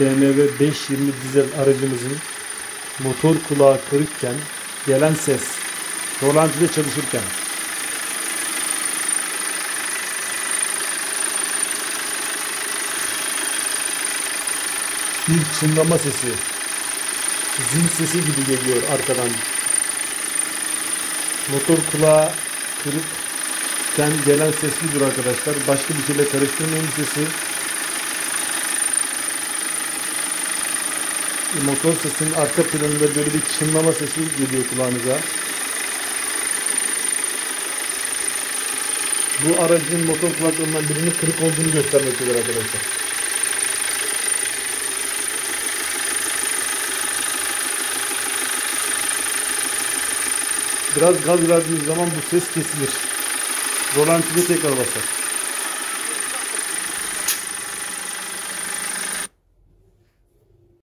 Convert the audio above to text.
BMW 520 dizel aracımızın motor kulağı kırıkken gelen ses rolantide çalışırken. Bir çınlama sesi zil sesi gibi geliyor arkadan. Motor kulağı kırıkken gelen ses budur arkadaşlar. Başka bir şeyle karıştırmayın sesi motor sesinin arka planında böyle bir çınlama sesi geliyor kulağınıza. Bu aracın motor kulaklarından birinin kırık olduğunu göstermektedir arkadaşlar. Biraz gaz verdiğiniz zaman bu ses kesilir. Rolantide tekrar basar.